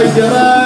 هجران